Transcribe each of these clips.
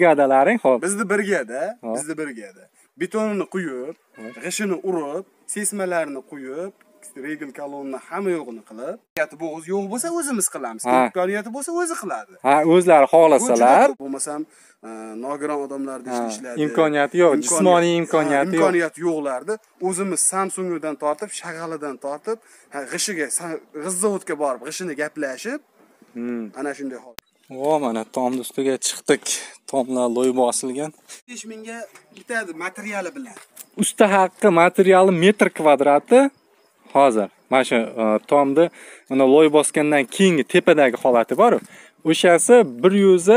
brigadalaring ho'p. Bizni brigada bizni brigada betonini quyib g'ishini urib sesmalarni quyib regl kolonna hamma yo'g'ini qilib. Imkoniyati bo'g'iz yo'q bo'lsa o'zimiz qilamiz. Imkoniyati bo'lsa o'zi qiladi. Ha o'zlari xohlasalar. Bo'lmasam e, nogiron odamlarni Ha, ishlashlari imkoniyati yo'q, jismoniy imkoniyati yo'q. imkoniyati yo'qlarni o'zimiz samsungidan tortib shag'alidan tortib g'ishiga g'izzavodga borib g'ishini gaplashib Hmm. ana shunday hol o mana tomni ustiga chiqdik. Tomlar loy bosilgan besh mingga bitadi materiali bilan. Usta haqqi materiali metr kvadrati. Hozir mana shu e, tomni mana loy bosgandan keyingi tepadagi holati boru. O'shasi bir yuz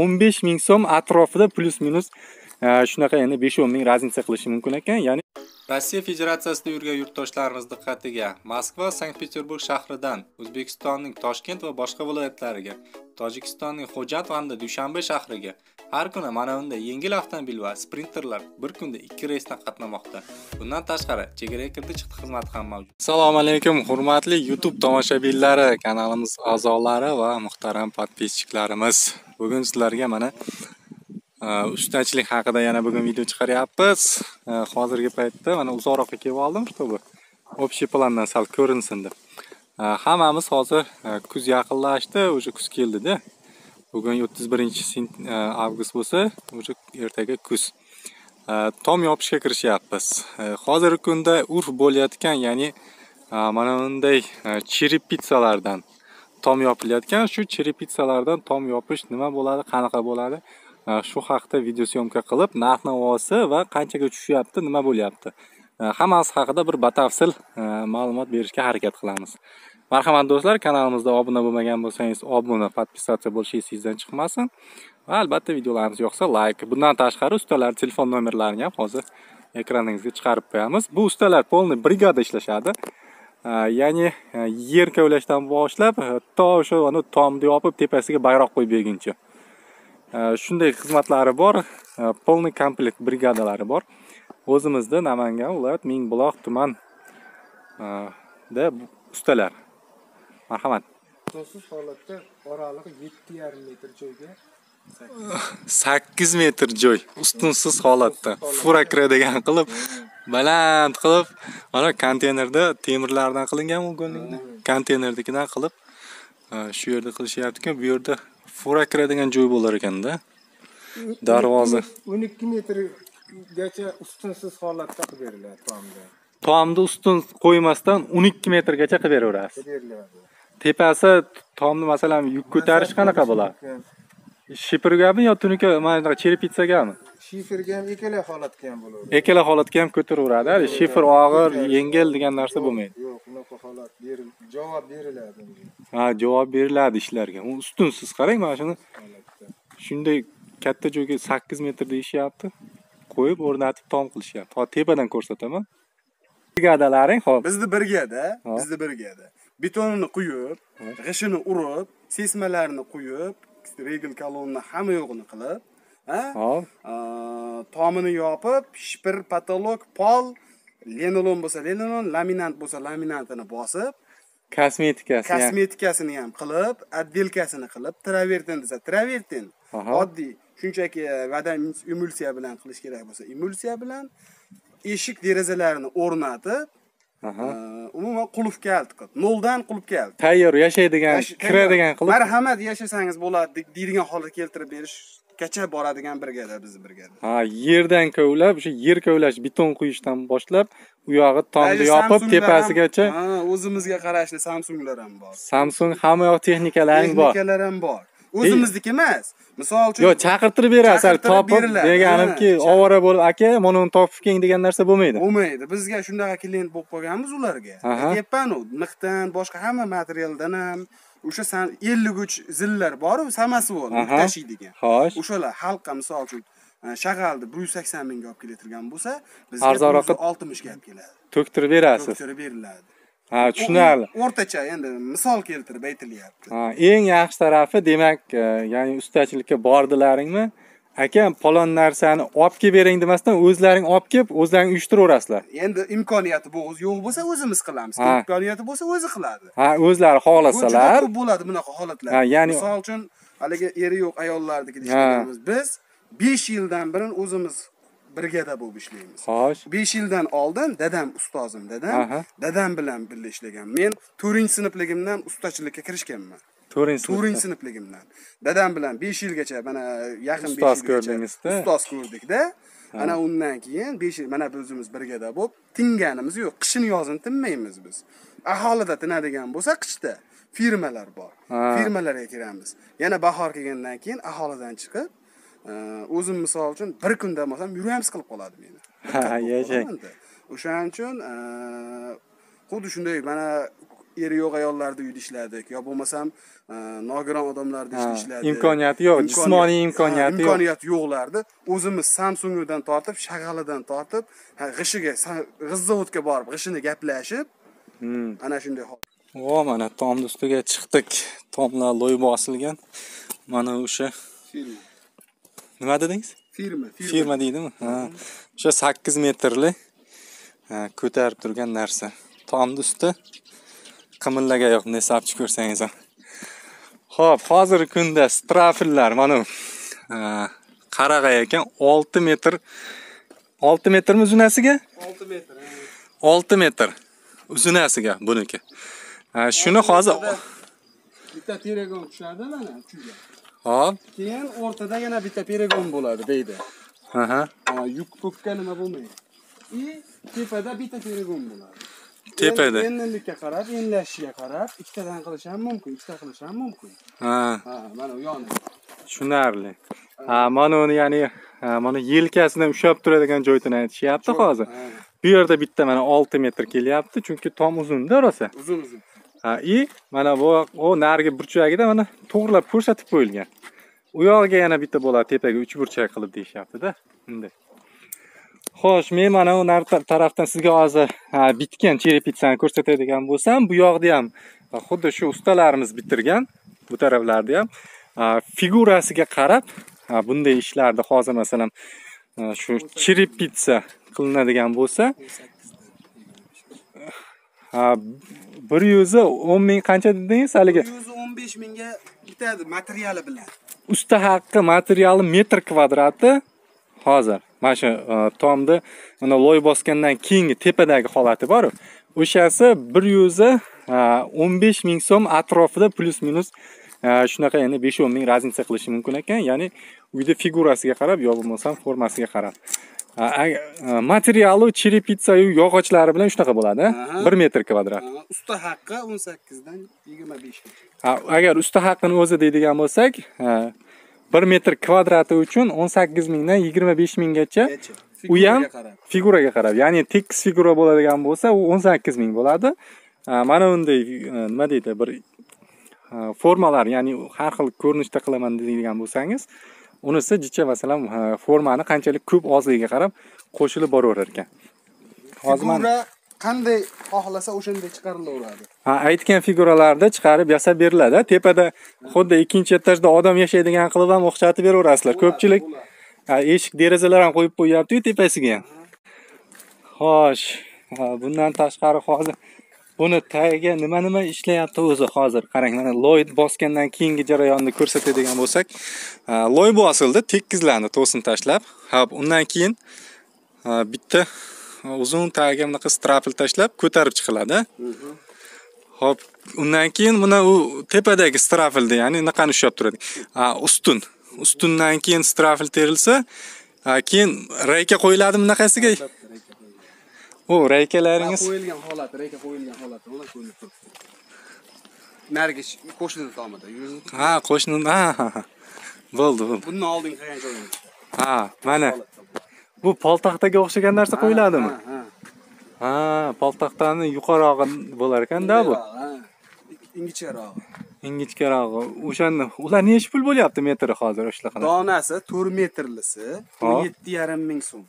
o'n besh ming so'm atrofida plyus minus e, shunaqa endi besh o'n ming raznica qilishi mumkin ekan ya'ni rossiya federatsiyasida yurgan yurtdoshlarimiz diqqatiga moskva sankt peterburg shahridan o'zbekistonning toshkent va boshqa viloyatlariga tojikistonning xo'jand hamda dushanbe shahriga har kuni mana bunday yengil avtomobil va sprinterlar bir kunda ikki reysdan qatnamoqda. Bundan tashqari chegara kirdi chiqdi xizmati ham mavjud. Assalomu alaykum hurmatli youtube tomoshabinlari kanalimiz a'zolari va muhtaram подписчикlarimiz bugun sizlarga mana ustachilik haqida yana bugun video chiqaryapmiz hozirgi paytda mana uzoqroqqa kelib oldim чтобы общий plandan sal ko'rinsin deb hammamiz hozir kuz yaqinlashdi уже kuz keldida bugun o'ttiz birinchi avgust bo'lsa уже ertaga kuz tom yopishga kirishyapmiz hozirgi kunda urf bo'layotgan ya'ni mana bunday черепицалардан cherepitsalardan tom yopilayotgan shu cherepitsalardan tom yopish nima bo'ladi qanaqa bo'ladi Э, shu haqida video syomka qilib narx navosi va qanchaga tushyapti nima bo'lyapti? Э, hammasi haqida bir batafsil э, ma'lumot berishga harakat qilamiz. Marhamat do'stlar kanalimizda obuna bo'lmagan bo'lsangiz obuna подписаться bo'lish esingizdan chiqmasin. Va albatta videolarimiz yoqsa layk bundan tashqari ustalar telefon nomerlarini ham hozir ekraningizga chiqarib qo'yamiz. Bu ustalar полный brigada ishlashadi. Ya'ni yer kovlashdan boshlab to o'sha tomni yopib tepasiga bayroq qo'yib berguncha. Shunday xizmatlari bor. Uh, полный komplekt brigadalari bor o'zimizda namangan viloyat mingbuloq tuman da bu ustalar. Marhamat. Sosiz holatda oralig'i yetti yarim metr joyga sakkiz metr joy. Ustunsiz holatda. Fura kiradigan qilib baland qilib mana konteynerda temirlardan qilingan ugonlikni konteynerdagidan qilib uh, shu yerda qilishyapti ekan bu yerda fura kiradigan joy bo'lar ekanda darvoza o'n ikki metrgacha ustunsiz holatda qilib beriladi tomda tomni ustun qo'ymasdan o'n ikki metrgacha qilib beraverasiz tepasi tomni masalan yuk ko'tarish qanaqa bo'ladi shipirgami yo tunuka mana bunaqa cherepitsagami shiferga ham ikkala holatga ham bo'ladi ikkala holatga ham ko'taraveradi hali shifr og'ir yengil degan narsa bo'lmaydi yo'q unaqa holat javob beriladi ha javob beriladi ishlarga. U ustunsiz qarang mana shuni. Shunday katta joyga sakkiz metr deyishyapti. Qo'yib o'rnatib tom qilishyapti. Hozir tepadan ko'rsataman. Brigadalaring ho'p. Bizni brigada bizni brigada betonini quyib g'ishini urib sesmalarni quyib regl kolonna hamma yo'g'ini qilib hop. Tomini yopib shpir potolok pol lenilon bo'lsa lenilon laminant bo'lsa laminantini bosib kosmetikasi kosmetikasini ham qilib отделкасini qilib travertin desa travertin oddiy shunchaki voda emulsiya bilan qilish kerak bo'lsa emulsiya bilan eshik derazalarini o'rnatib a, umuman qulf kalt qilib noldan qulf kalt tayyor yashaydigan kiradigan qilib. Marhamat yashasangiz bo'ladi de- deydigan holatga keltirib berishgacha boradigan brigada bizni brigada ha yerdan kovlab o'sha yer kovlash beton quyishdan boshlab u yog'i tomni yopib tepasigacha ha, o'zimizga qarashli samsunglar ham bor. Samsung hamma yoq texnikalaring bor. Texnikalar ham bor. O'zimizniki emas. Misol uchun yo'q chaqirtirib berasiz topib deganimki ovora bo'lib aka mana uni topib keling degan narsa bo'lmaydi. Bo'lmaydi. Bizga shunaqa klient bo'lib qolganmiz ularga. Aytyapmanu mixdan boshqa hamma materialdan ham o'sha ellik uch zillar boru yuk Aha. tashiydigan. Xo'sh. O'shalar xalqqa misol uchun e, shag'alni bir yuz sakson mingga olib kelayotgan bo'lsa bizga Arzonroq bir yuz oltmishga olib keladi. to'ktirib berasiz. Doktori beriladi. Ha tushunarli. o'rtacha endi misol keltirib aytilyapti. Eng yaxshi tarafi demak e, ya'ni ustachilikka bordilaringmi aka palon narsani olib kelib bering demasdan o'zlaring olib kelib o'zlaring uyushtiraverasizlar endi imkoniyati yo'q bo'lsa o'zimiz qilamiz. Imkoniyati bo'lsa o'zi qiladi. Ha o'zlari xohlasalar. Ko'p bo'ladi bunaqa holatlar. Ha, ya'ni- misol uchun haligi eri yo'q ayollarniki ishlaganmiz biz 5 yildan birin o'zimiz brigada bo'lib ishlaymiz. Xo'sh. 5 yildan oldin dadam ustozim dadam dadam bilan birga ishlagan. Men 4 sinfligimdan ustachilikka kirishganman to'rtinchi to'rtinchi sinfligimdan dadam bilan besh yilgacha mana yaqin besh Ustoz ko'rdingizda? ustoz ko'rdikda. Ana undan keyin besh yil mana biz o'zimiz brigada bo'lib tinganimiz yo'q. Qishini yozini tinmaymiz biz. Aholida tinadigan bo'lsa qishda firmalar bor. Firmalarga kiramiz. Yana bahor kelgandan keyin aholidan chiqib e, o'zim misol uchun bir kunda bo'lsam yuragim siqilib qoladi meni. Ha, yashang. o'shaning uchun e, xuddi shunday mana eri yo'q ayollarni uyida ishladik. Yo bo'lmasam e, nogiron odamlarni ishda ishladik. imkoniyati yo'q, jismoniy imkoniyati yo'q. imkoniyat yo'qlarni o'zimiz samsungidan tortib shag'alidan tortib g'ishiga g'izzavodga borib g'ishini gaplashib Hmm. ana shunday hol. O mana tomni ustiga chiqdik. Tomlar loy bosilgan mana o'sha nima dedingiz? Firma firma deydimi? Ha. O'sha sakkiz metrli ko'tarib turgan narsa. Tomni usti qimillagan bunday sapchi ko'rsangiz ham ho'p hozirgi kunda strafillar mana bu, ha, qarag'ay ekan olti metr olti metrmi uzunasiga? 6 metr olti metr uzunasiga buniki. Ha, shuni hozir bitta peregon tushadi mana uchiga hop keyin o'rtada yana bitta peregon bo'ladi deydi. Aha. Ha, yuk pukka nima bo'lmaydi? И tepada bitta peregon bo'ladi tepada En- enlilikka qarab enlashishiga qarab ikkitadan qilish ham mumkin ikkita qilish ham mumkin. Ha. Ha mana u yoni tushunarli ha mana uni ya'ni mana yelkasidan ushlab turadigan joydan aytishyapti hozir. bu yerda bitta mana olti metr kelyapti chunki tom uzunda rosa. Uzun uzun. Ha и mana bu o narigi burchagida mana to'g'rilab ko'rsatib qo'yilgan. U yog'iga yana bitta bo'ladi tepaga uch burchak qilib deyishyaptida. Bunday xo'sh men mana u nari ta- tarafdan sizga hozir bitgan cherepitsani ko'rsatadigan bo'lsam bu yoqda ham ha, xuddi shu ustalarimiz bitirgan bu taraflarda ham ha, figurasiga qarab bunday ishlarni hozir masalan shu cherepitsa qilinadigan bo'lsa bir yuz o'n ming qancha dedingiz haligi? 115 mingga bitadi materiali bilan. Usta haqqi materiali metr kvadrati hozir mana shu e, tomni mana loy bosgandan keyingi tepadagi holati boru. O'shasi bir yuz o'n besh ming so'm atrofida plyus minus e, shunaqa endi besh o'n ming raznica qilishi mumkin ekan. Ya'ni uyni figurasiga qarab yo bo'lmasam formasiga qarab. E, materiali cherepitsayu yog'ochlari bilan shunaqa bo'ladi bir metr kvadrat. Usta haqqi 18 dan 25 gacha Ha, agar usta haqqini o'zi deydigan bo'lsak bir metr kvadrati uchun o'n sakkiz mingdan yigirma besh minggacha Gacha. u ham Figuraga qarab. ya'ni tekis figura bo'ladigan bo'lsa u o'n sakkiz ming bo'ladi mana bunday e, nima deydi bir ha, formalar ya'ni har xil ko'rinishda qilaman deydigan bo'lsangiz unisi jicha masalan ha, formani qanchalik ko'p ozligiga qarab qo'shilib boraverar ekan hozir figura qanday xohlasa o'shanday chiqarilaveradi. Ha aytgan figuralarni chiqarib yasab beriladi tepada xuddi ikkinchi etajda odam yashaydigan qilib ham o'xshatib beraverasizlar. Ko'pchilik eshik derazalar ham qo'yib qo'yyaptiyu tepasiga. Ham xo'sh bundan tashqari hozir buni tagiga nima nima ishlayapti o'zi hozir? Qarang mana loy bosgandan keyingi jarayonni ko'rsatadigan bo'lsak loy bosildi tekizlandi to'sin tashlab. Ha undan keyin bitta uzun tagiga bunaqa strapl tashlab ko'tarib chiqiladi Hop, undan keyin mana u tepadagi strafilni, ya'ni bunaqani ushlab turadi. Ustun. Ustundan keyin strafil terilsa, keyin rayka qo'yiladi bunaqasiga. O, raykalaringiz qo'yilgan holati reyka qo'yilgan holati mana ko'rinib turibdi narigi sh- qo'shni tomida ha, qo'shni ha, ha, ha. Bo'ldi, bo'ldi. bundan oldin qilgan Ha, mana bu poltaxtaga o'xshagan narsa qo'yiladimi? ha Ha, poltaxtani yuqorog'i bo'lar ekanda bu. ha ingichkaroq Ingichkarog'i. O'shani ular necha pul bo'lyapti metri hozir shunaqa? donasi 4 metrlisi Hop. 17,5 ming so'm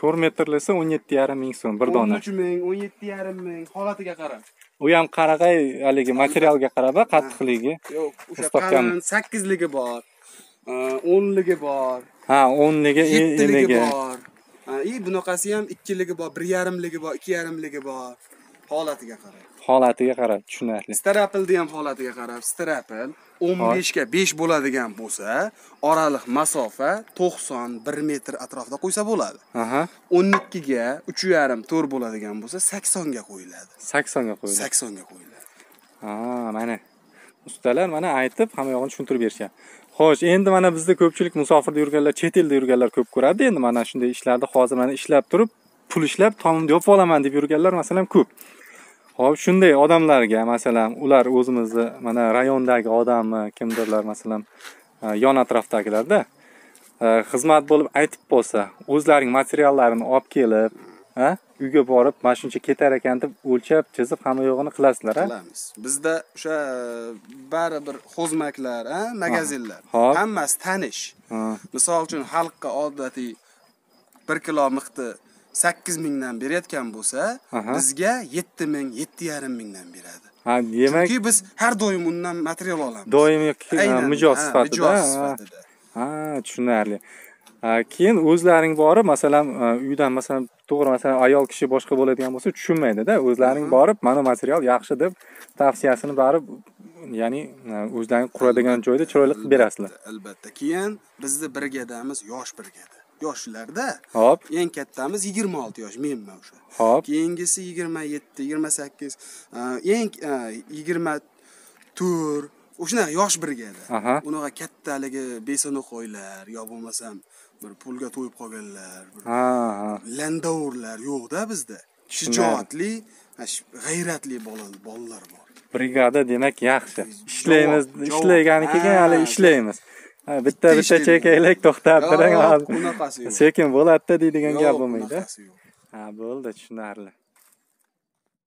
4 metrlisi 17,5 ming so'm bir dona. 13 ming 17,5 ming holatiga qarab u ham qarag'ay haligi materialga qarab qattiqligi yo'q o'sha Mustahkam. qalin 8 ligi bor 10 ligi bor ha o'nligi 7 ligi eniga bor И bunaqasi ham 2 ligi bor 1,5 ligi bor 2,5 ligi bor. Holatiga qarab. Holatiga qarab tushunarli. Strapelni ham holatiga qarab strapel 15 ga 5 bo'ladigan bo'lsa oraliq masofa 91 metr atrofida qo'ysa bo'ladi. Aha. 12 ga 3,5 4 bo'ladigan bo'lsa 80 ga qo'yiladi. Saksonga qo'yiladi. 80 ga qo'yiladi. Ha mana. Ustalar mana aytib hamma yog'ini tushuntirib berishgan xo'sh endi mana bizda ko'pchilik musofirda yurganlar chet elda yurganlar ko'p ko'radi. Endi mana shunday ishlarni hozir mana ishlab turib pul ishlab tomimni yopib olaman deb yurganlar masalan ko'p. Ho'p shunday odamlarga masalan ular o'zimizni mana rayondagi odammi kimdirlar masalan e, yon atrofdagilarda e, xizmat bo'lib aytib qolsa o'zlaring materiallarini olib kelib ha, uyga borib mana shuncha ketar ekan deb o'lchab chizib hamma yo'g'ini qilasizlar a qilamiz. Bizda o'sha baribir xozmaklar a magazinlar. Hammasi tanish. Misol uchun xalqqa odatiy bir kilo miqni sakkiz mingdan berayotgan bo'lsa bizga yetti ming yetti yarim mingdan beradi. Ha demak chunki biz har doim undan material olamiz. Doimiy mijoz sifatida mijoz ha. sifatida. Ha tushunarli. Keyin o'zlaring borib masalan e, uydan masalan to'g'ri masalan ayol kishi boshqa bo'ladigan bo'lsa tushunmaydida o'zlaring borib mana material yaxshi deb tavsiyasini barib ya'ni e, o'zlaring quradigan joyda chiroyli qilib berasizlar. Albatta, albatta keyin bizni brigadamiz yosh brigada yoshlarda hop. eng kattamiz yigirma olti yosh menman o'sha hop. Keyingisi yigirma yetti yigirma sakkiz eng yigirma to'rt o'shanaqa yosh brigada unaqa kattaligi beso'noqoylar yo bo'lmasam bir pulga to'yib qolganlar landavrlar yo'qda bizda. Shijoatli g'ayratli bola- bolalar bor. Brigada demak yaxshi. Ishlaymiz Javob, ishlayganiga keyin hali Ha, ishlaymiz. Bitta bitta chekaylik to'xtab turing hozir. sekin bo'ladida deydigan gap bo'lmaydi. ha bo'ldi tushunarli